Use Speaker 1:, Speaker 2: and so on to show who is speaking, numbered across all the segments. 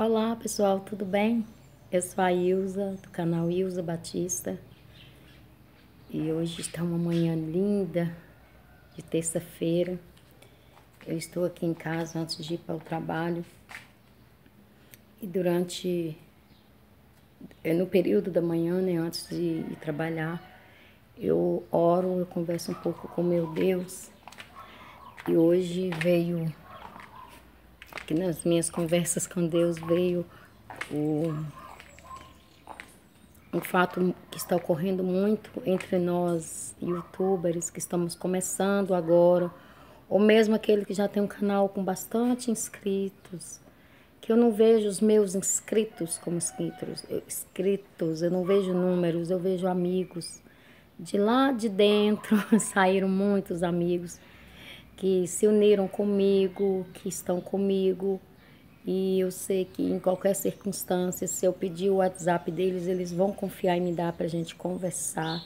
Speaker 1: Olá pessoal, tudo bem? Eu sou a Ilza, do canal Ilza Batista. E hoje está uma manhã linda, de terça-feira. Eu estou aqui em casa antes de ir para o trabalho. E durante, é no período da manhã, né, antes de ir trabalhar, eu oro, eu converso um pouco com meu Deus. E hoje veio que nas minhas conversas com Deus veio o, um fato que está ocorrendo muito entre nós, youtubers, que estamos começando agora, ou mesmo aquele que já tem um canal com bastante inscritos, que eu não vejo os meus inscritos como inscritos, inscritos, eu não vejo números, eu vejo amigos. De lá de dentro saíram muitos amigos que se uniram comigo, que estão comigo. E eu sei que em qualquer circunstância, se eu pedir o WhatsApp deles, eles vão confiar em me dar para a gente conversar,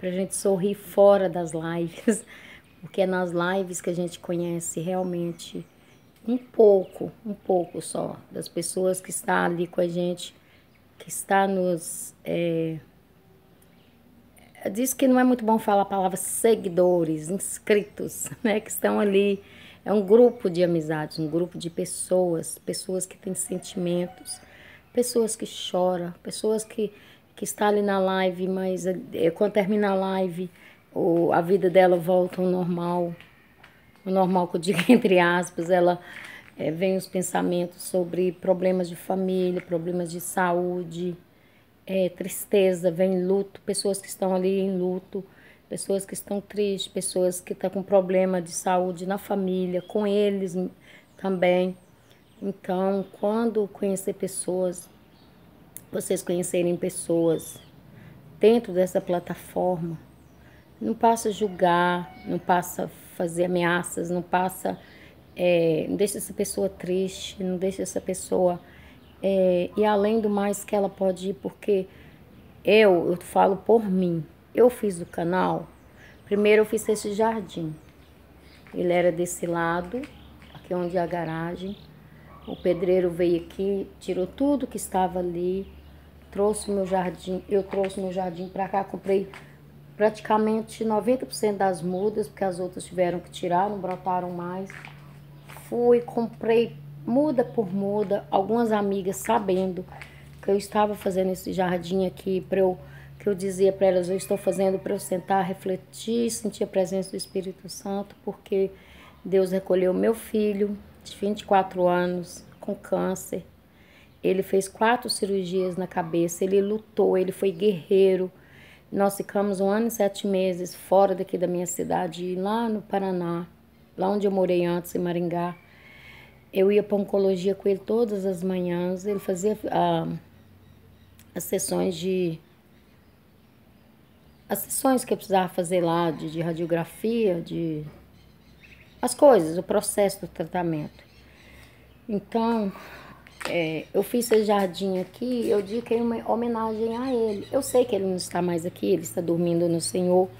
Speaker 1: para a gente sorrir fora das lives, porque é nas lives que a gente conhece realmente um pouco, um pouco só, das pessoas que estão ali com a gente, que está nos. É, diz que não é muito bom falar a palavra seguidores, inscritos, né, que estão ali. É um grupo de amizades, um grupo de pessoas, pessoas que têm sentimentos, pessoas que choram, pessoas que, que estão ali na live, mas é, quando termina a live, o, a vida dela volta ao normal. O normal que eu digo entre aspas, ela é, vem os pensamentos sobre problemas de família, problemas de saúde, é, tristeza, vem luto, pessoas que estão ali em luto, pessoas que estão tristes, pessoas que estão com problema de saúde na família, com eles também. Então, quando conhecer pessoas, vocês conhecerem pessoas dentro dessa plataforma, não passa julgar, não passa fazer ameaças, não passa. É, não deixa essa pessoa triste, não deixa essa pessoa é, e além do mais que ela pode ir, porque eu, eu falo por mim, eu fiz o canal, primeiro eu fiz esse jardim. Ele era desse lado, aqui onde é a garagem. O pedreiro veio aqui, tirou tudo que estava ali, trouxe meu jardim, eu trouxe meu jardim para cá, comprei praticamente 90% das mudas, porque as outras tiveram que tirar, não brotaram mais. Fui, comprei muda por muda, algumas amigas sabendo que eu estava fazendo esse jardim aqui para eu que eu dizia para elas, eu estou fazendo para eu sentar, refletir, sentir a presença do Espírito Santo, porque Deus recolheu meu filho de 24 anos com câncer. Ele fez quatro cirurgias na cabeça, ele lutou, ele foi guerreiro. Nós ficamos um ano e sete meses fora daqui da minha cidade, lá no Paraná, lá onde eu morei antes, em Maringá. Eu ia para oncologia com ele todas as manhãs. Ele fazia ah, as sessões de. As sessões que eu precisava fazer lá, de, de radiografia, de. As coisas, o processo do tratamento. Então, é, eu fiz esse jardim aqui, eu dediquei uma homenagem a ele. Eu sei que ele não está mais aqui, ele está dormindo no Senhor.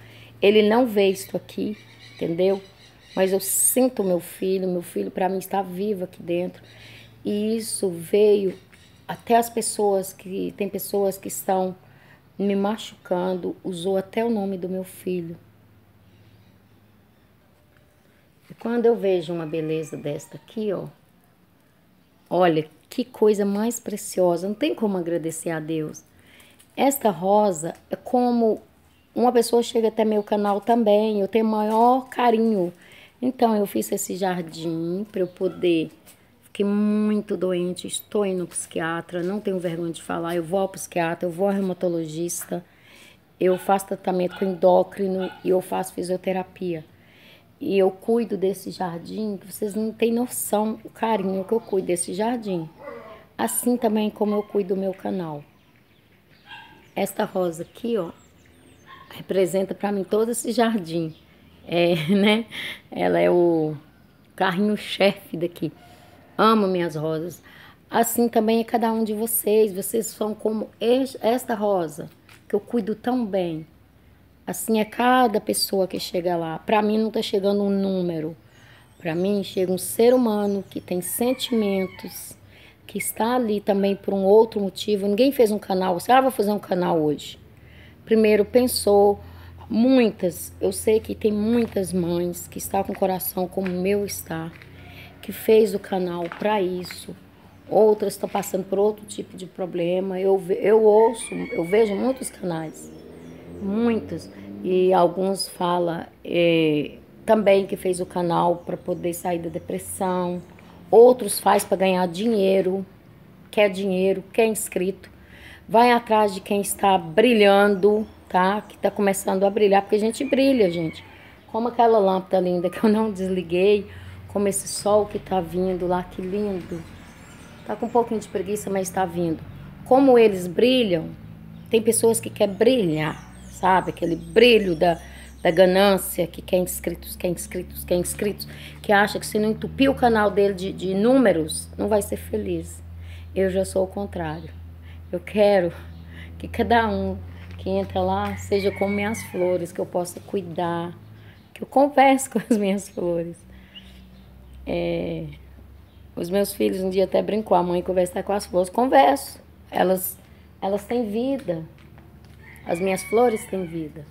Speaker 1: Ele não vê isto aqui, entendeu? Mas eu sinto meu filho, meu filho para mim está vivo aqui dentro. E isso veio até as pessoas que tem pessoas que estão me machucando, usou até o nome do meu filho. E quando eu vejo uma beleza desta aqui, ó, olha que coisa mais preciosa, não tem como agradecer a Deus. Esta rosa é como uma pessoa chega até meu canal também, eu tenho maior carinho então eu fiz esse jardim para eu poder. Fiquei muito doente, estou indo ao psiquiatra, não tenho vergonha de falar. Eu vou ao psiquiatra, eu vou ao reumatologista, eu faço tratamento com endócrino e eu faço fisioterapia. E eu cuido desse jardim, que vocês não têm noção o carinho que eu cuido desse jardim. Assim também como eu cuido do meu canal. Esta rosa aqui, ó, representa para mim todo esse jardim é, né? Ela é o carrinho-chefe daqui. Amo minhas rosas. Assim também é cada um de vocês. Vocês são como esta rosa, que eu cuido tão bem. Assim é cada pessoa que chega lá. Para mim não está chegando um número. Para mim chega um ser humano que tem sentimentos, que está ali também por um outro motivo. Ninguém fez um canal, você ah, vai fazer um canal hoje. Primeiro pensou, muitas, eu sei que tem muitas mães que estão com o coração como o meu está, que fez o canal para isso. Outras estão passando por outro tipo de problema. Eu, eu ouço, eu vejo muitos canais, muitos. E alguns falam é, também que fez o canal para poder sair da depressão. Outros faz para ganhar dinheiro, quer dinheiro, quer inscrito. Vai atrás de quem está brilhando, tá? Que está começando a brilhar, porque a gente brilha, gente. Como aquela lâmpada linda que eu não desliguei, como esse sol que está vindo lá, que lindo. Tá com um pouquinho de preguiça, mas está vindo. Como eles brilham, tem pessoas que querem brilhar, sabe? Aquele brilho da, da ganância, que quer inscritos, quer inscritos, quer inscritos, que acha que se não entupir o canal dele de, de números, não vai ser feliz. Eu já sou o contrário. Eu quero que cada um que entra lá seja como minhas flores, que eu possa cuidar, que eu converse com as minhas flores. É, os meus filhos um dia até brincou, a mãe conversar com as flores, converso. Elas, elas têm vida. As minhas flores têm vida.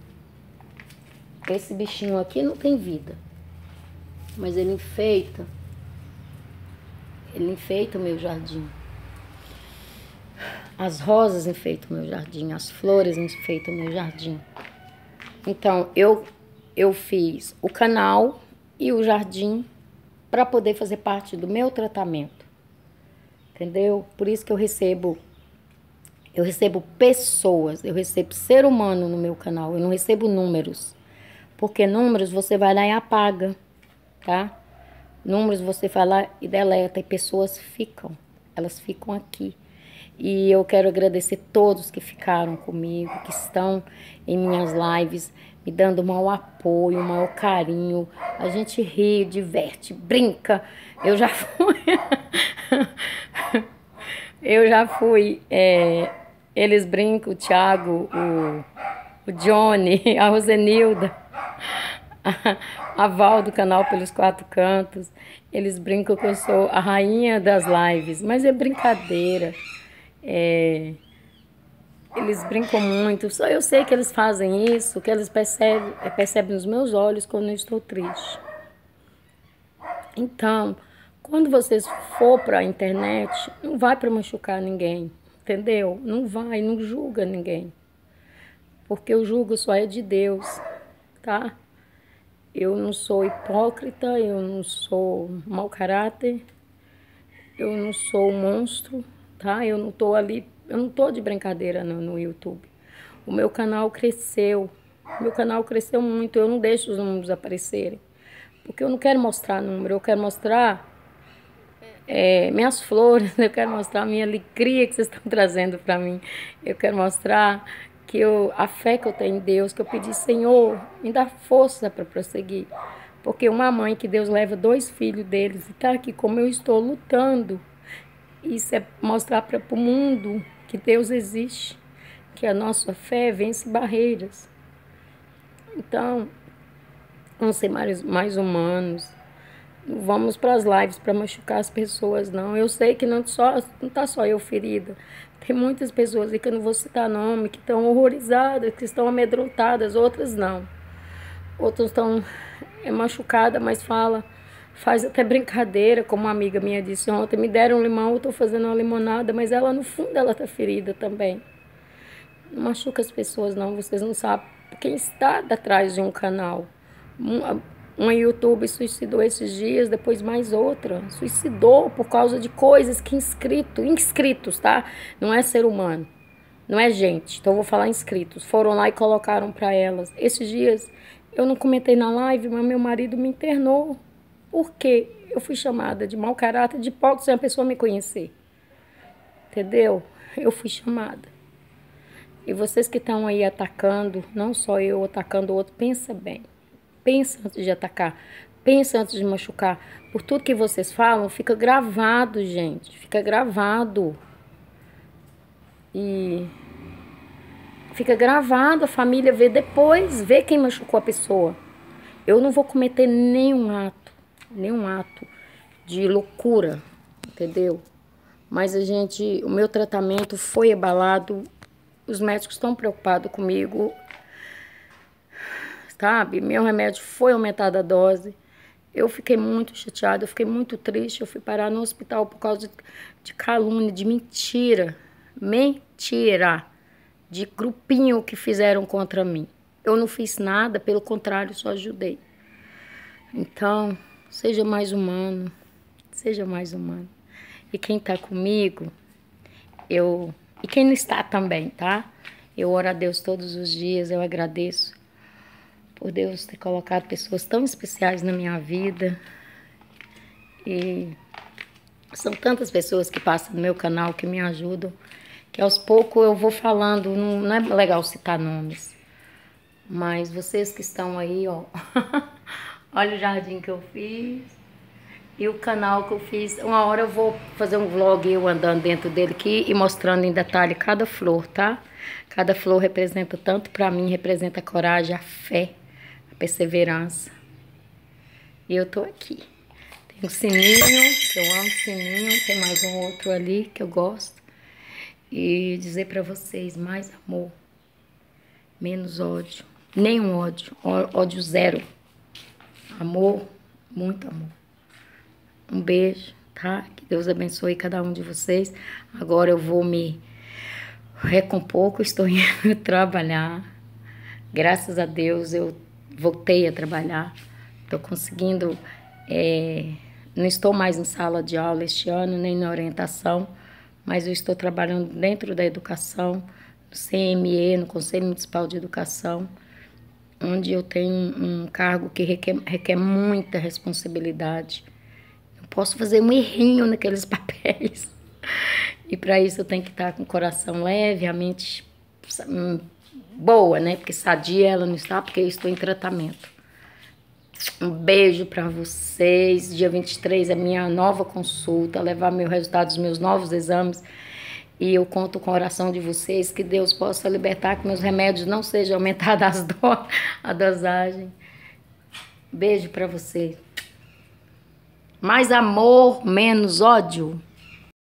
Speaker 1: Esse bichinho aqui não tem vida. Mas ele enfeita. Ele enfeita o meu jardim. As rosas enfeitam o meu jardim, as flores enfeitam o meu jardim. Então, eu, eu fiz o canal e o jardim para poder fazer parte do meu tratamento. Entendeu? Por isso que eu recebo eu recebo pessoas, eu recebo ser humano no meu canal, eu não recebo números. Porque números você vai lá e apaga, tá? Números você vai lá e deleta e pessoas ficam, elas ficam aqui. E eu quero agradecer todos que ficaram comigo, que estão em minhas lives, me dando o maior apoio, o maior carinho. A gente ri, diverte, brinca. Eu já fui. eu já fui. É, eles brincam, o Thiago, o, o Johnny, a Rosenilda, a, a Val do canal Pelos Quatro Cantos. Eles brincam que eu sou a rainha das lives, mas é brincadeira. É, eles brincam muito. Só eu sei que eles fazem isso, que eles percebem, percebem nos meus olhos quando eu estou triste. Então, quando vocês for para a internet, não vai para machucar ninguém, entendeu? Não vai, não julga ninguém. Porque o julgo só é de Deus, tá? Eu não sou hipócrita, eu não sou mau caráter, eu não sou monstro, tá? Eu não tô ali, eu não tô de brincadeira no, no YouTube. O meu canal cresceu, meu canal cresceu muito, eu não deixo os números aparecerem. Porque eu não quero mostrar número, eu quero mostrar é, minhas flores, eu quero mostrar a minha alegria que vocês estão trazendo para mim. Eu quero mostrar que eu, a fé que eu tenho em Deus, que eu pedi, Senhor, me dá força para prosseguir. Porque uma mãe que Deus leva dois filhos deles e está aqui como eu estou lutando isso é mostrar para o mundo que Deus existe, que a nossa fé vence barreiras. Então, vamos ser mais, mais humanos. Vamos para as lives para machucar as pessoas, não. Eu sei que não só está só eu ferida. Tem muitas pessoas aí que eu não vou citar nome, que estão horrorizadas, que estão amedrontadas, outras não. Outras estão é, machucadas, mas fala faz até brincadeira, como uma amiga minha disse ontem, me deram um limão, eu estou fazendo uma limonada, mas ela no fundo ela está ferida também. Não machuca as pessoas não, vocês não sabem quem está atrás de um canal. Uma, uma YouTube suicidou esses dias, depois mais outra. Suicidou por causa de coisas que inscrito, inscritos, tá? Não é ser humano. Não é gente. Então eu vou falar inscritos. Foram lá e colocaram para elas. Esses dias eu não comentei na live, mas meu marido me internou porque eu fui chamada de mau caráter, de pouco sem a pessoa me conhecer. Entendeu? Eu fui chamada. E vocês que estão aí atacando, não só eu atacando o outro, pensa bem. Pensa antes de atacar. Pensa antes de machucar. Por tudo que vocês falam, fica gravado, gente. Fica gravado. E fica gravado, a família vê depois, vê quem machucou a pessoa. Eu não vou cometer nenhum ato nenhum ato de loucura, entendeu? Mas a gente, o meu tratamento foi abalado. Os médicos estão preocupados comigo. Sabe? Meu remédio foi aumentada a dose. Eu fiquei muito chateada, eu fiquei muito triste. Eu fui parar no hospital por causa de, de calúnia, de mentira. Mentira. De grupinho que fizeram contra mim. Eu não fiz nada, pelo contrário, só ajudei. Então, seja mais humano. Seja mais humano. E quem tá comigo, eu. E quem não está também, tá? Eu oro a Deus todos os dias, eu agradeço por Deus ter colocado pessoas tão especiais na minha vida. E são tantas pessoas que passam no meu canal que me ajudam, que aos poucos eu vou falando, não, não é legal citar nomes. Mas vocês que estão aí, ó, olha o jardim que eu fiz e o canal que eu fiz. Uma hora eu vou fazer um vlog eu andando dentro dele aqui e mostrando em detalhe cada flor, tá? Cada flor representa tanto para mim, representa a coragem, a fé perseverança. E eu tô aqui. Tem um sininho, que eu amo sininho, tem mais um outro ali que eu gosto. E dizer para vocês, mais amor, menos ódio. Nenhum ódio, ódio zero. Amor, muito amor. Um beijo, tá? Que Deus abençoe cada um de vocês. Agora eu vou me recompor, que estou indo trabalhar. Graças a Deus eu voltei a trabalhar, estou conseguindo. É, não estou mais em sala de aula este ano, nem na orientação, mas eu estou trabalhando dentro da educação, no CME, no Conselho Municipal de Educação, onde eu tenho um cargo que requer, requer muita responsabilidade. Eu posso fazer um errinho naqueles papéis. E para isso eu tenho que estar com o coração leve, a mente hum, boa, né? Porque sadia ela não está, porque eu estou em tratamento. Um beijo para vocês. Dia 23 é minha nova consulta, levar meu resultado dos meus novos exames. E eu conto com a oração de vocês que Deus possa libertar, que meus remédios não sejam aumentados do, a dosagem. Beijo para vocês. Mais amor, menos ódio.